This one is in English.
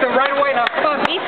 Austin, right away now. Come on. Be